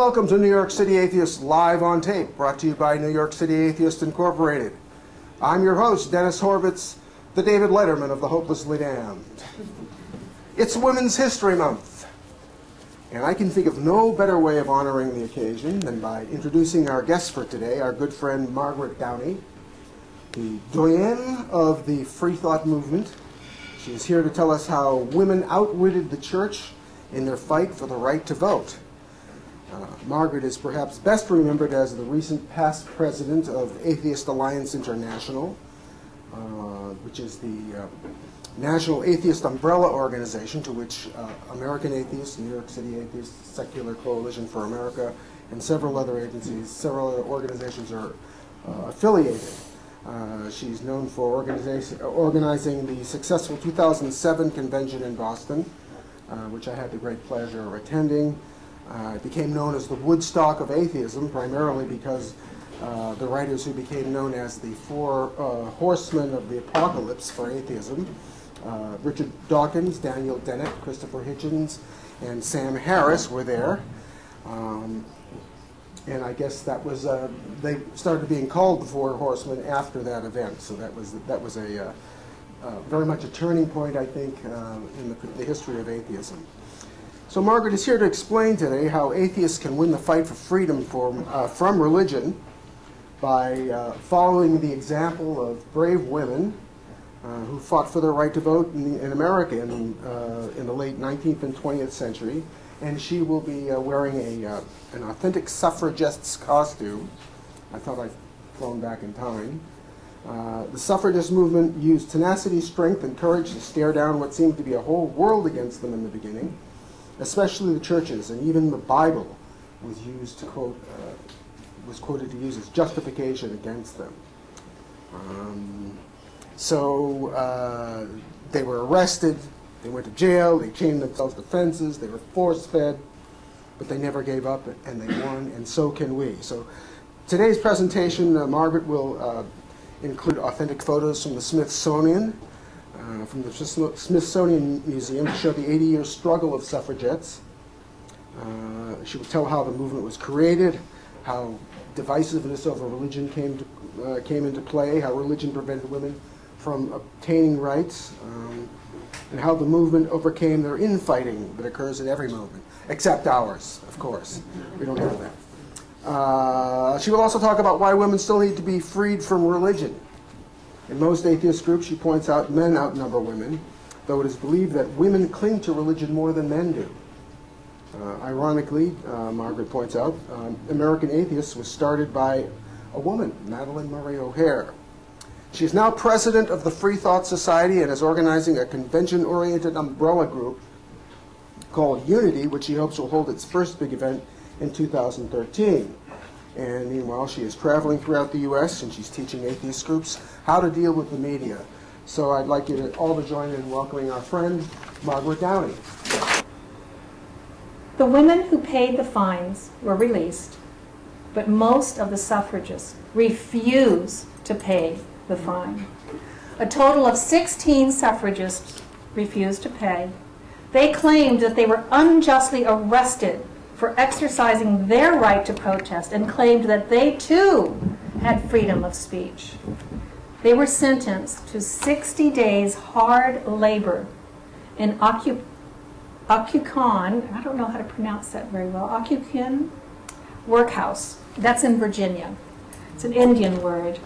Welcome to New York City Atheists Live on Tape, brought to you by New York City Atheist Incorporated. I'm your host, Dennis Horvitz, the David Letterman of the Hopelessly Damned. It's Women's History Month, and I can think of no better way of honoring the occasion than by introducing our guest for today, our good friend Margaret Downey, the doyenne of the Free Thought movement. She's here to tell us how women outwitted the church in their fight for the right to vote. Uh, Margaret is perhaps best remembered as the recent past president of Atheist Alliance International, uh, which is the uh, national atheist umbrella organization to which uh, American Atheists, New York City Atheists, Secular Coalition for America, and several other agencies, several other organizations are uh, affiliated. She's known for organizing the successful 2007 convention in Boston, which I had the great pleasure of attending. Uh, it became known as the Woodstock of atheism, primarily because uh, the writers who became known as the four uh, horsemen of the apocalypse for atheism, uh, Richard Dawkins, Daniel Dennett, Christopher Hitchens, and Sam Harris were there. Um, and I guess that was, uh, they started being called the Four Horsemen after that event. So that was, that was a, uh, very much a turning point, I think, in the, the history of atheism. So Margaret is here to explain today how atheists can win the fight for freedom from, uh, from religion by uh, following the example of brave women uh, who fought for their right to vote in, the, in America in, uh, in, the late 19th and 20th century. And she will be uh, wearing a, uh, an authentic suffragist's costume. I thought I'd flown back in time. the suffragist movement used tenacity, strength, and courage to stare down what seemed to be a whole world against them in the beginning especially the churches, and even the Bible was used to quote, uh, was quoted to use as justification against them. Um, so uh, they were arrested, they went to jail, they chained themselves to fences, they were force-fed, but they never gave up, and they won, and so can we. So today's presentation, uh, Margaret will uh, include authentic photos from the Smithsonian, uh, from the Smithsonian Museum to show the 80-year struggle of suffragettes. Uh, she will tell how the movement was created, how divisiveness over religion came, to, uh, came into play, how religion prevented women from obtaining rights, um, and how the movement overcame their infighting that occurs at every movement, except ours, of course. We don't have that. Uh, she will also talk about why women still need to be freed from religion in most atheist groups, she points out men outnumber women, though it is believed that women cling to religion more than men do. Uh, ironically, uh, Margaret points out, um, American Atheists was started by a woman, Madalyn Murray O'Hair. She is now president of the Free Thought Society and is organizing a convention-oriented umbrella group called Unity, which she hopes will hold its first big event in 2013. And meanwhile, she is traveling throughout the U.S. and she's teaching atheist groups how to deal with the media. So I'd like you to all to join in welcoming our friend, Margaret Downey. The women who paid the fines were released, but most of the suffragists refused to pay the fine. A total of 16 suffragists refused to pay. They claimed that they were unjustly arrested for exercising their right to protest and claimed that they too had freedom of speech. They were sentenced to 60 days hard labor in Occoquan, I don't know how to pronounce that very well, Occoquan Workhouse. That's in Virginia. It's an Indian word.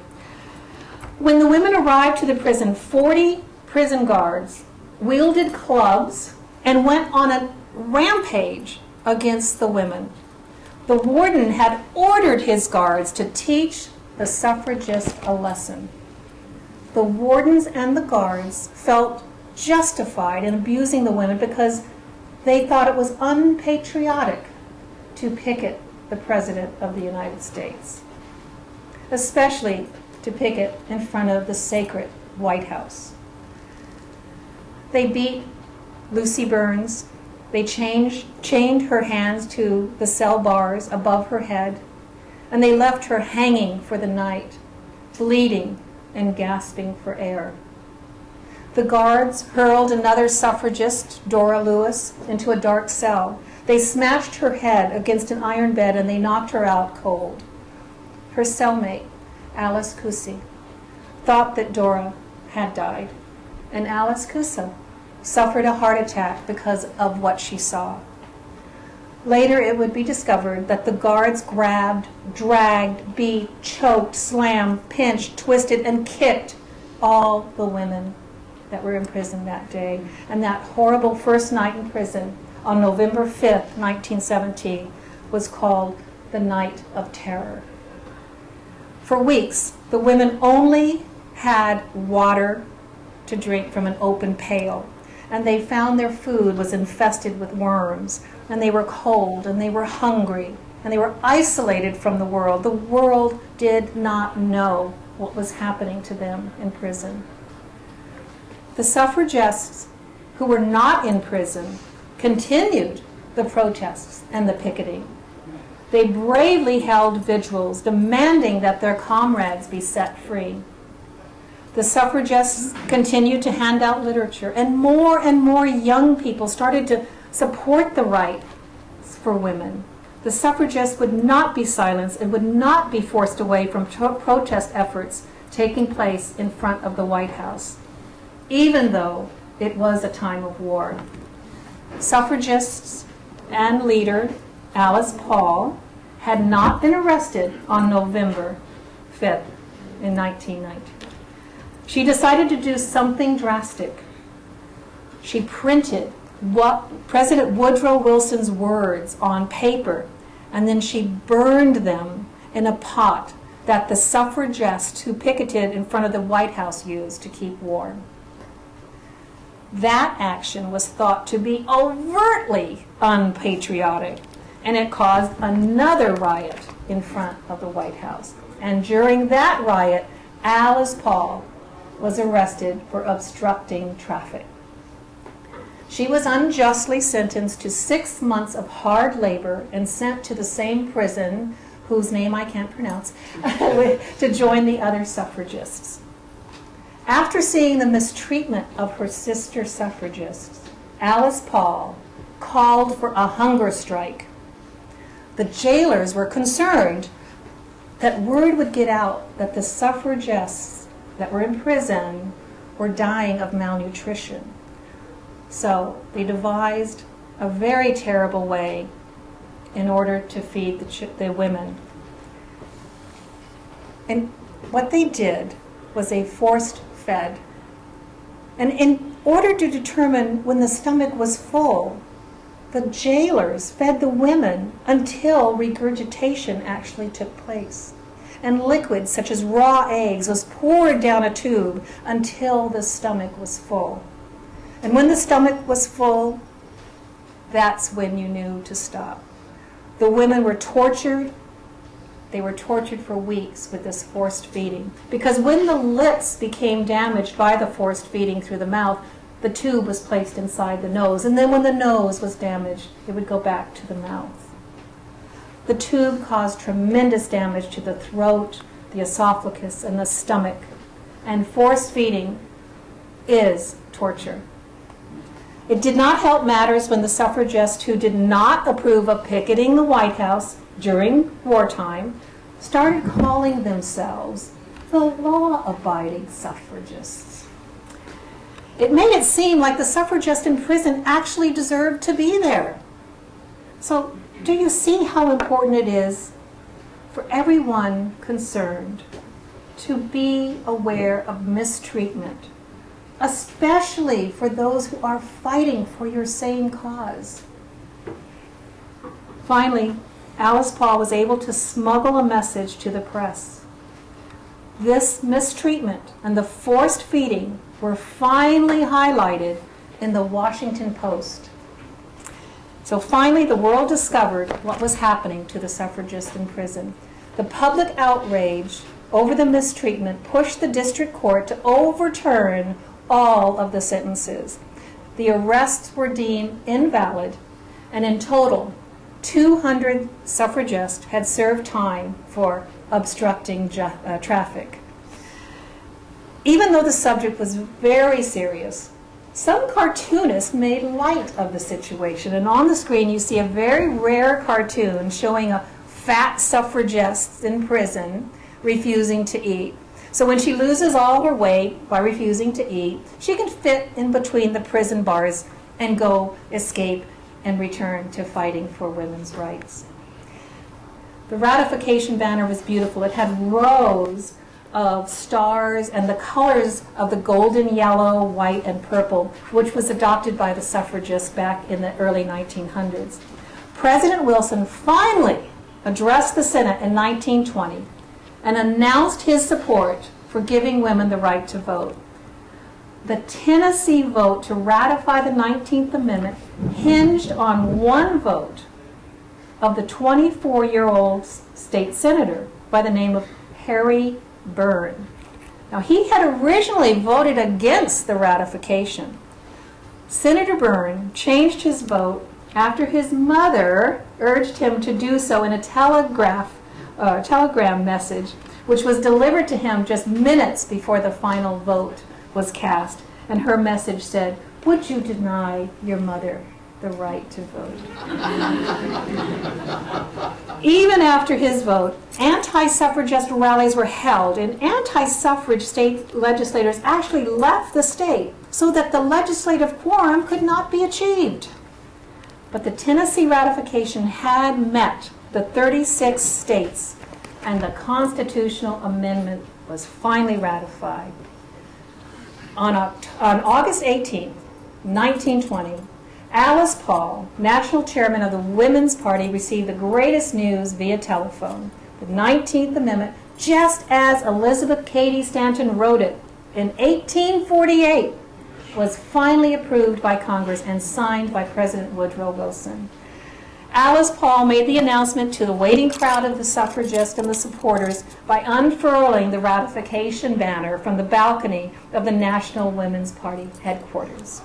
When the women arrived to the prison, 40 prison guards wielded clubs and went on a rampage against the women. The warden had ordered his guards to teach the suffragists a lesson. The wardens and the guards felt justified in abusing the women because they thought it was unpatriotic to picket the President of the United States, especially to picket in front of the sacred White House. They beat Lucy Burns, they changed, chained her hands to the cell bars above her head, and they left her hanging for the night, bleeding and gasping for air. The guards hurled another suffragist, Dora Lewis, into a dark cell. They smashed her head against an iron bed and they knocked her out cold. Her cellmate, Alice Cosu, thought that Dora had died, and Alice Cosu suffered a heart attack because of what she saw. Later, it would be discovered that the guards grabbed, dragged, beat, choked, slammed, pinched, twisted, and kicked all the women that were in prison that day. And that horrible first night in prison on November 5th, 1917, was called the Night of Terror. For weeks, the women only had water to drink from an open pail, and they found their food was infested with worms, and they were cold, and they were hungry, and they were isolated from the world. The world did not know what was happening to them in prison. The suffragists who were not in prison continued the protests and the picketing. They bravely held vigils demanding that their comrades be set free. The suffragists continued to hand out literature, and more and more young people started to support the rights for women. The suffragists would not be silenced and would not be forced away from protest efforts taking place in front of the White House, even though it was a time of war. Suffragists and leader Alice Paul had not been arrested on November 5th in 1919. She decided to do something drastic. She printed what President Woodrow Wilson's words on paper, and then she burned them in a pot that the suffragists who picketed in front of the White House used to keep warm. That action was thought to be overtly unpatriotic, and it caused another riot in front of the White House. And during that riot, Alice Paul was arrested for obstructing traffic. She was unjustly sentenced to six months of hard labor and sent to the same prison, whose name I can't pronounce, to join the other suffragists. After seeing the mistreatment of her sister suffragists, Alice Paul called for a hunger strike. The jailers were concerned that word would get out that the suffragists that were in prison were dying of malnutrition. So they devised a very terrible way in order to feed the, the women. And what they did was they forced fed. And in order to determine when the stomach was full, the jailers fed the women until regurgitation actually took place. And liquid, such as raw eggs, was poured down a tube until the stomach was full. And when the stomach was full, that's when you knew to stop. The women were tortured. They were tortured for weeks with this forced feeding. Because when the lips became damaged by the forced feeding through the mouth, the tube was placed inside the nose. And then when the nose was damaged, it would go back to the mouth. The tube caused tremendous damage to the throat, the esophagus, and the stomach. And forced feeding is torture. It did not help matters when the suffragists who did not approve of picketing the White House during wartime started calling themselves the law abiding suffragists. It made it seem like the suffragists in prison actually deserved to be there. So, do you see how important it is for everyone concerned to be aware of mistreatment especially for those who are fighting for your same cause. Finally, Alice Paul was able to smuggle a message to the press. This mistreatment and the forced feeding were finally highlighted in the Washington Post. So finally, the world discovered what was happening to the suffragists in prison. The public outrage over the mistreatment pushed the district court to overturn all of the sentences. The arrests were deemed invalid, and in total, 200 suffragists had served time for obstructing uh, traffic. Even though the subject was very serious, some cartoonists made light of the situation. And on the screen, you see a very rare cartoon showing a fat suffragist in prison refusing to eat. So when she loses all her weight by refusing to eat, she can fit in between the prison bars and go escape and return to fighting for women's rights. The ratification banner was beautiful. It had rows of stars and the colors of the golden, yellow, white, and purple, which was adopted by the suffragists back in the early 1900s. President Wilson finally addressed the Senate in 1920 and announced his support for giving women the right to vote. The Tennessee vote to ratify the 19th Amendment hinged on one vote of the 24 year old state senator by the name of Harry Burn. Now, he had originally voted against the ratification. Senator Burn changed his vote after his mother urged him to do so in a telegraph, uh, telegram message, which was delivered to him just minutes before the final vote was cast. And her message said, Would you deny your mother the right to vote. Even after his vote, anti suffragist rallies were held, and anti suffrage state legislators actually left the state so that the legislative quorum could not be achieved. But the Tennessee ratification had met the 36 states, and the constitutional amendment was finally ratified. On, on August 18, 1920, Alice Paul, national chairman of the Women's Party, received the greatest news via telephone. The 19th Amendment, just as Elizabeth Cady Stanton wrote it in 1848, was finally approved by Congress and signed by President Woodrow Wilson. Alice Paul made the announcement to the waiting crowd of the suffragists and the supporters by unfurling the ratification banner from the balcony of the National Women's Party headquarters.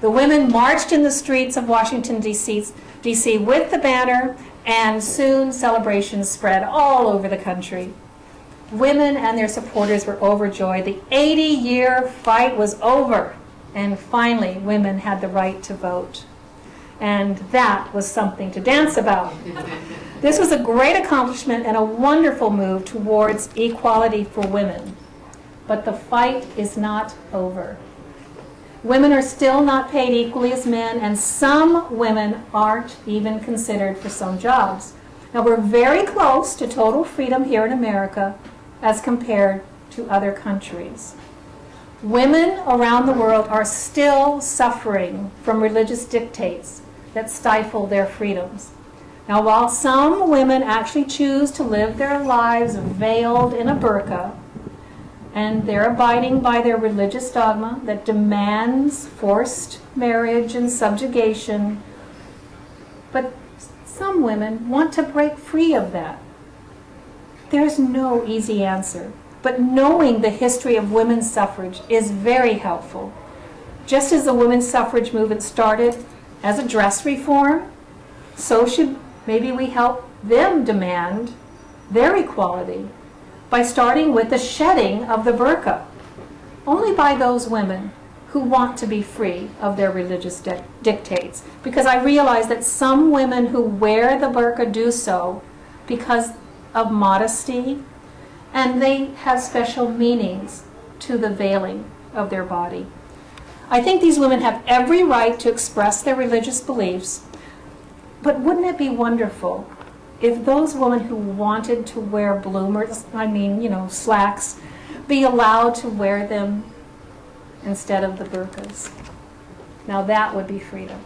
The women marched in the streets of Washington, D.C. With the banner, and soon celebrations spread all over the country. Women and their supporters were overjoyed. The 80 year fight was over, and finally, women had the right to vote. And that was something to dance about. This was a great accomplishment and a wonderful move towards equality for women. But the fight is not over. Women are still not paid equally as men, and some women aren't even considered for some jobs. Now, we're very close to total freedom here in America as compared to other countries. Women around the world are still suffering from religious dictates that stifle their freedoms. Now, while some women actually choose to live their lives veiled in a burqa, and they're abiding by their religious dogma that demands forced marriage and subjugation. But some women want to break free of that. There's no easy answer, but knowing the history of women's suffrage is very helpful. Just as the women's suffrage movement started as a dress reform, so should maybe we help them demand their equality by starting with the shedding of the burqa. Only by those women who want to be free of their religious di dictates. Because I realize that some women who wear the burqa do so because of modesty and they have special meanings to the veiling of their body. I think these women have every right to express their religious beliefs, but wouldn't it be wonderful if those women who wanted to wear bloomers, I mean, you know, slacks, be allowed to wear them instead of the burqas. Now that would be freedom.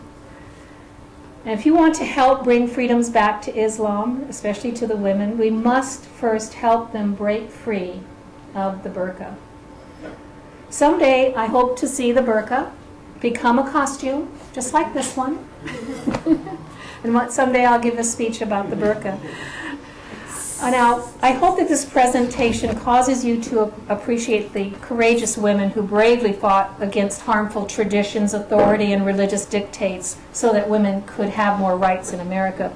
And if you want to help bring freedoms back to Islam, especially to the women, we must first help them break free of the burqa. Someday I hope to see the burqa become a costume, just like this one. And someday I'll give a speech about the burqa. Uh, now, I hope that this presentation causes you to appreciate the courageous women who bravely fought against harmful traditions, authority, and religious dictates so that women could have more rights in America.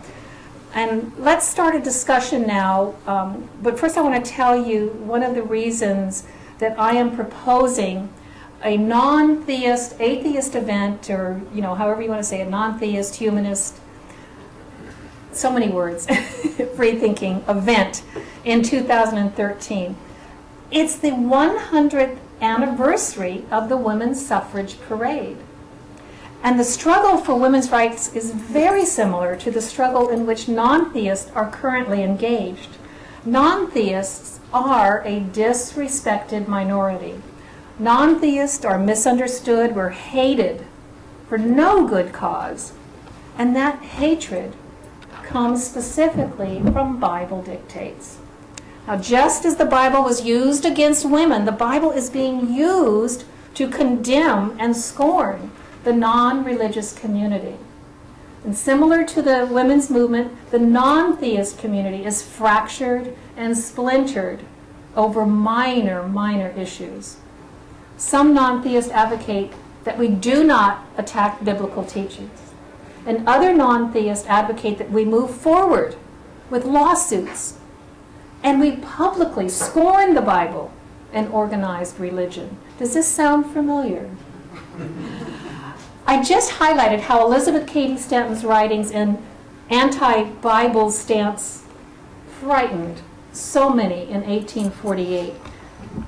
And let's start a discussion now. Um, but first, I want to tell you one of the reasons that I am proposing a non-theist, atheist event, or, you know, however you want to say it, non-theist, humanist, so many words, free-thinking event in 2013. It's the 100th anniversary of the Women's Suffrage Parade. And the struggle for women's rights is very similar to the struggle in which non-theists are currently engaged. Non-theists are a disrespected minority. Non-theists are misunderstood, we're hated for no good cause. And that hatred comes specifically from Bible dictates. Now, just as the Bible was used against women, the Bible is being used to condemn and scorn the non religious community. And similar to the women's movement, the non theist community is fractured and splintered over minor, minor issues. Some non theists advocate that we do not attack biblical teachings, and other non theists advocate that we move forward with lawsuits and we publicly scorn the Bible and organized religion. Does this sound familiar? I just highlighted how Elizabeth Cady Stanton's writings in anti-Bible stance frightened so many in 1848.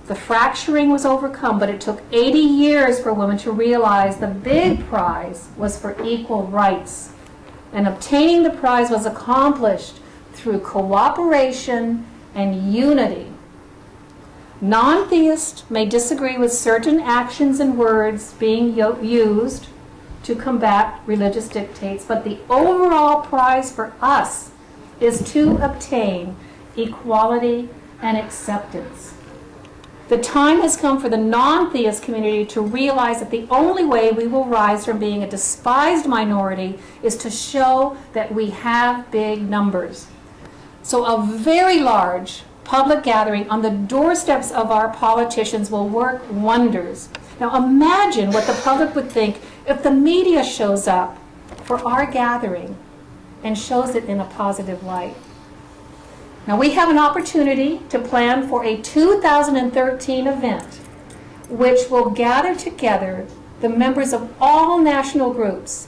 The fracturing was overcome, but it took 80 years for women to realize the big prize was for equal rights. And obtaining the prize was accomplished through cooperation and unity. Non theists may disagree with certain actions and words being used to combat religious dictates, but the overall prize for us is to obtain equality and acceptance. The time has come for the non theist community to realize that the only way we will rise from being a despised minority is to show that we have big numbers. So, a very large public gathering on the doorsteps of our politicians will work wonders. Now, imagine what the public would think if the media shows up for our gathering and shows it in a positive light. Now, we have an opportunity to plan for a 2013 event which will gather together the members of all national groups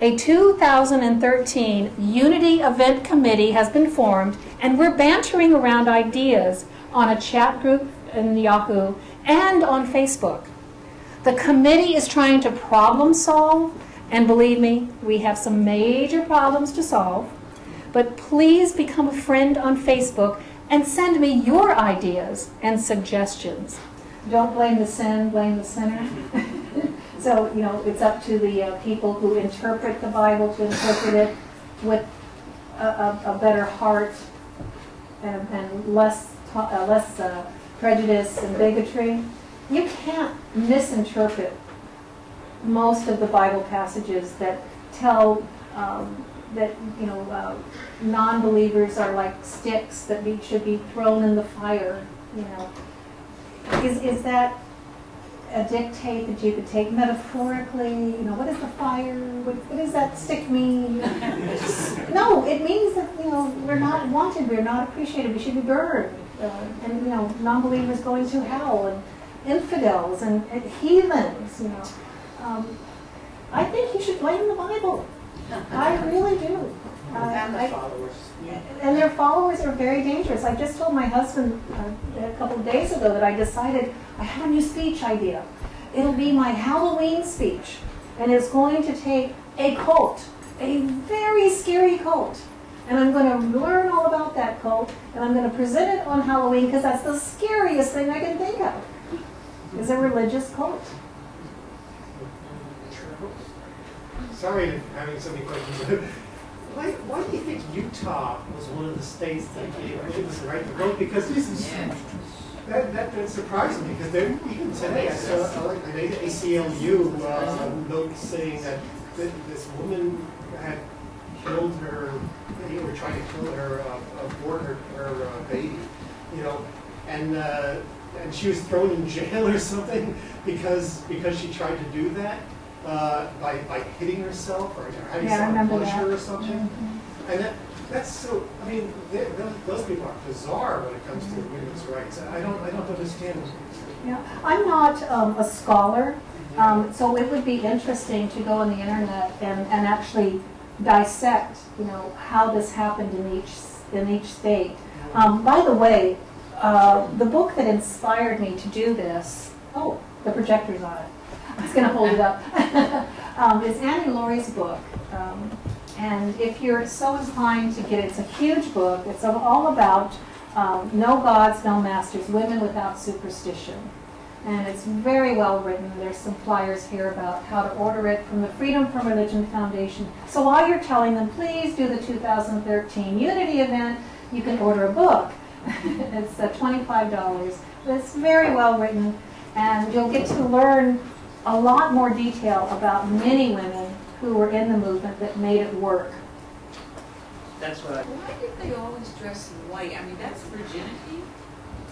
a 2013 Unity Event Committee has been formed, and we're bantering around ideas on a chat group in Yahoo and on Facebook. The committee is trying to problem solve, and believe me, we have some major problems to solve. But please become a friend on Facebook and send me your ideas and suggestions. Don't blame the sin, blame the sinner. So, you know, it's up to the uh, people who interpret the Bible to interpret it with a, a, a better heart and, and less, uh, less uh, prejudice and bigotry. You can't misinterpret most of the Bible passages that tell um, that you know uh, non-believers are like sticks that be, should be thrown in the fire. You know, is is that a dictate that you could take metaphorically? You know, what is the fire? What, what does that stick mean? no, it means that, you know, we're not wanted, we're not appreciated, we should be burned. Uh, and, you know, non-believers going to hell, and infidels, and, and heathens, you know. Um, I think you should blame the Bible. I really do. Uh, and the followers. And their followers are very dangerous. I just told my husband uh, a couple of days ago that I decided I have a new speech idea. It'll be my Halloween speech, and it's going to take a cult, a very scary cult, and I'm going to learn all about that cult, and I'm going to present it on Halloween because that's the scariest thing I can think of. Is a religious cult. Sorry for having so many questions. Why, why do you think Utah was one of the states that gave women the right to vote? Because this is that, that, that surprised me because they're, even today I saw uh, an ACLU uh, note saying that th this woman had killed her, they were trying to kill her, uh, abort her, her uh, baby, you know, and uh, and she was thrown in jail or something because because she tried to do that uh, by, by hitting herself or having Yeah, I someone remember push that. or something. Mhm. And that, That's so, I mean, they- those, those people are bizarre when it comes to women's rights. I don't, I don't understand. Yeah, I'm not um, a scholar, um, so it would be interesting to go on the internet and, and actually dissect, you know, how this happened in each, in each state. Um, by the way, uh, the book that inspired me to do this, oh, the projector's on it. I was going to hold it up. um, is Annie Laurie's book. Um, and if you're so inclined to get it, it's a huge book. It's all about um, no gods, no masters, women without superstition. And it's very well written. There's some flyers here about how to order it from the Freedom from Religion Foundation. So while you're telling them, please do the 2013 Unity event, you can order a book. it's uh, $25. But it's very well written, and you'll get to learn a lot more detail about many women who were in the movement that made it work. That's what I, Why did they always dress in white? I mean, that's virginity,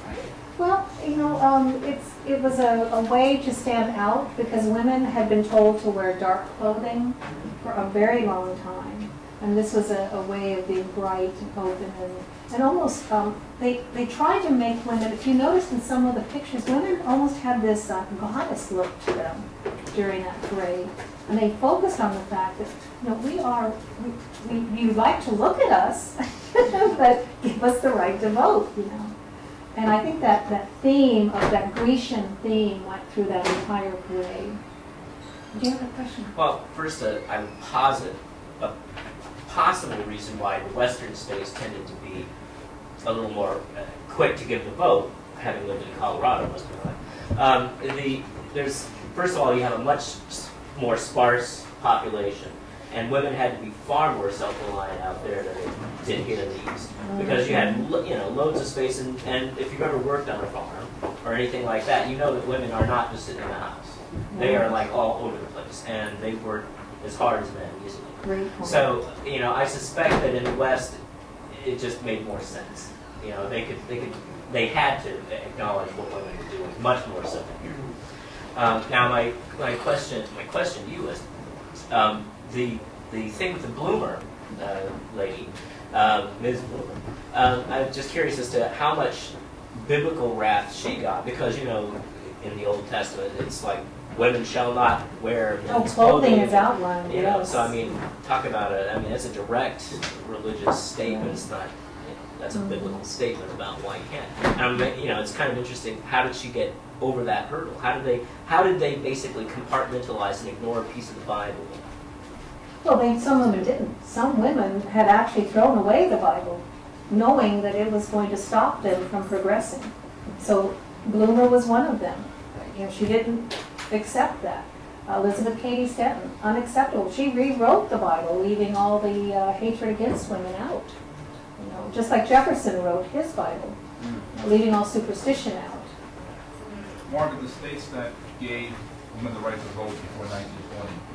right? Well, you know, um, it's, it was a, a way to stand out because women had been told to wear dark clothing for a very long time. And this was a, a way of being bright and open and, and almost, um, they, they tried to make women, if you notice in some of the pictures, women almost had this uh, goddess look to them during that parade. And they focused on the fact that, you know, we are, we, we, you like to look at us, but give us the right to vote, you know. And I think that, that theme of that Grecian theme went through that entire parade. Do you have a question? well, first, uh, I would posit a possible reason why the western states tended to be a little more uh, quick to give the vote, having lived in Colorado most of my life. Um, the, there's, first of all, you have a much more sparse population, and women had to be far more self-reliant out there than they did here in the east. Because you had, you know, loads of space, and, and if you've ever worked on a farm or anything like that, you know that women are not just sitting in the house. They are like all over the place, and they work as hard as men point. So, you know, I suspect that in the West, it just made more sense. You know, they could, they could, they had to acknowledge what women were doing, much more so than here. Um, now, my, my question, my question to you is, um, the, the thing with the Bloomer uh, lady, uh, Ms. Bloomer, um, I'm just curious as to how much biblical wrath she got, because, you know, in the Old Testament, it's like, women shall not wear Oh, men's clothing is outlined, you know, yes. so I mean, talk about it. I mean, it's a direct religious statement. It's not. That's a biblical statement about why you can't. And I'm, you know, it's kind of interesting. How did she get over that hurdle? How did they? How did they basically compartmentalize and ignore a piece of the Bible? Well, they, some women didn't. Some women had actually thrown away the Bible, knowing that it was going to stop them from progressing. So Bloomer was one of them. You know, she didn't accept that. Elizabeth Cady Stanton, unacceptable. She rewrote the Bible, leaving all the uh, hatred against women out. You know, just like Jefferson wrote his Bible, mm-hmm. leaving all superstition out. Margaret, the states that gave women the right to vote before 1920,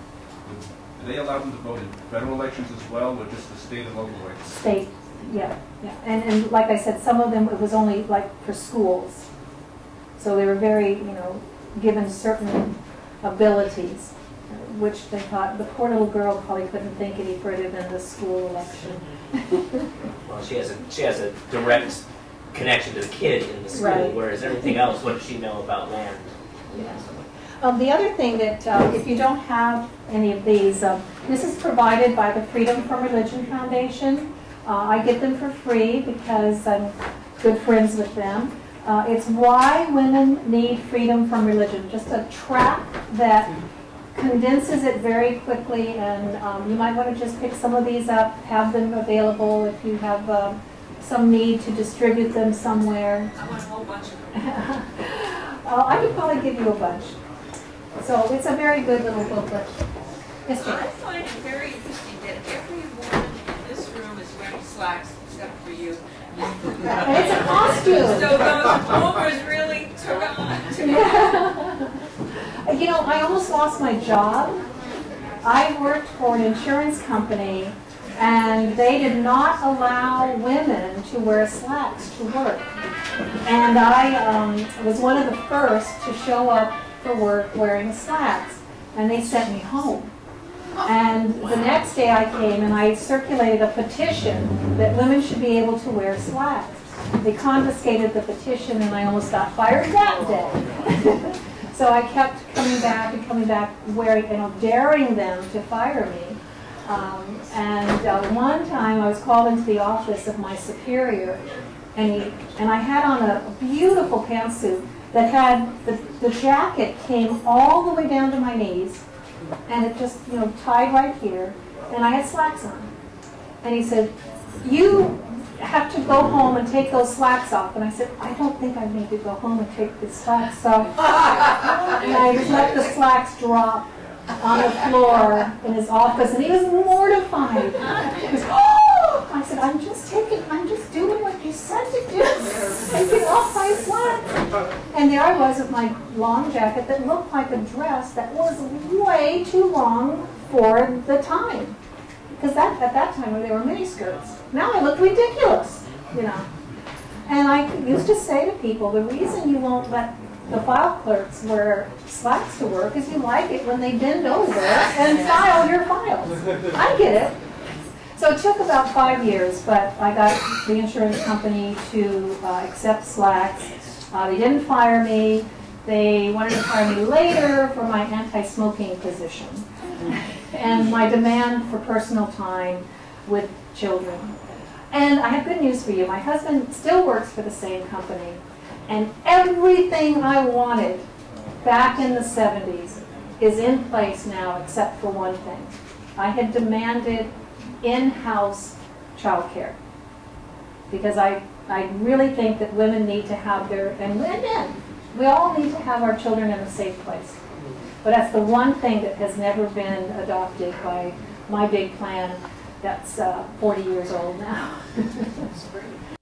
did they allow them to vote in federal elections as well, or just the state and local rights? State, yeah, yeah. And, and like I said, some of them, it was only like for schools. So they were very, you know, given certain abilities, which they thought, the poor little girl probably couldn't think any further than the school election. Well, she has a she has a direct connection to the kid in the school, Right. whereas everything else, what does she know about land? Yeah. Um, the other thing that, uh, if you don't have any of these, um, this is provided by the Freedom from Religion Foundation. Uh, I get them for free because I'm good friends with them. Uh, it's Why Women Need Freedom from Religion, just a track that condenses it very quickly, and um, you might want to just pick some of these up, have them available if you have um, some need to distribute them somewhere. I want a whole bunch of them. Uh, I could probably give you a bunch. So it's a very good little booklet. Yes, I find it very interesting that every woman in this room is wearing slacks except for you. And it's a costume. So those bloomers really took on You know, I almost lost my job. I worked for an insurance company, and they did not allow women to wear slacks to work. And I um, was one of the first to show up for work wearing slacks, and they sent me home. And the next day I came and I circulated a petition that women should be able to wear slacks. They confiscated the petition and I almost got fired that day. So I kept coming back and coming back, wearing, you know, daring them to fire me. Um, and uh, one time I was called into the office of my superior, and he, and I had on a beautiful pantsuit that had the, the jacket came all the way down to my knees, and it just you know tied right here, and I had slacks on. And he said, "You have to go home and take those slacks off." And I said, "I don't think I need to go home and take the slacks off." and I let the slacks drop on the floor in his office, and he was mortified. He goes, "Oh!" I said, "I'm just taking, I'm just doing what you said to do, taking off my slacks." And there I was with my long jacket that looked like a dress that was way too long for the time. Because that, at that time, they were miniskirts. Now I look ridiculous, you know. And I used to say to people, the reason you won't let the file clerks wear slacks to work is you like it when they bend over and file your files. I get it. So it took about five years, but I got the insurance company to uh, accept slacks. Uh, they didn't fire me. They wanted to fire me later for my anti-smoking position and my demand for personal time with children. And I have good news for you. My husband still works for the same company, and everything I wanted back in the 70s is in place now except for one thing. I had demanded in-house childcare because I, I really think that women need to have their, and men, we all need to have our children in a safe place. But that's the one thing that has never been adopted by my big plan that's uh, 40 years old now.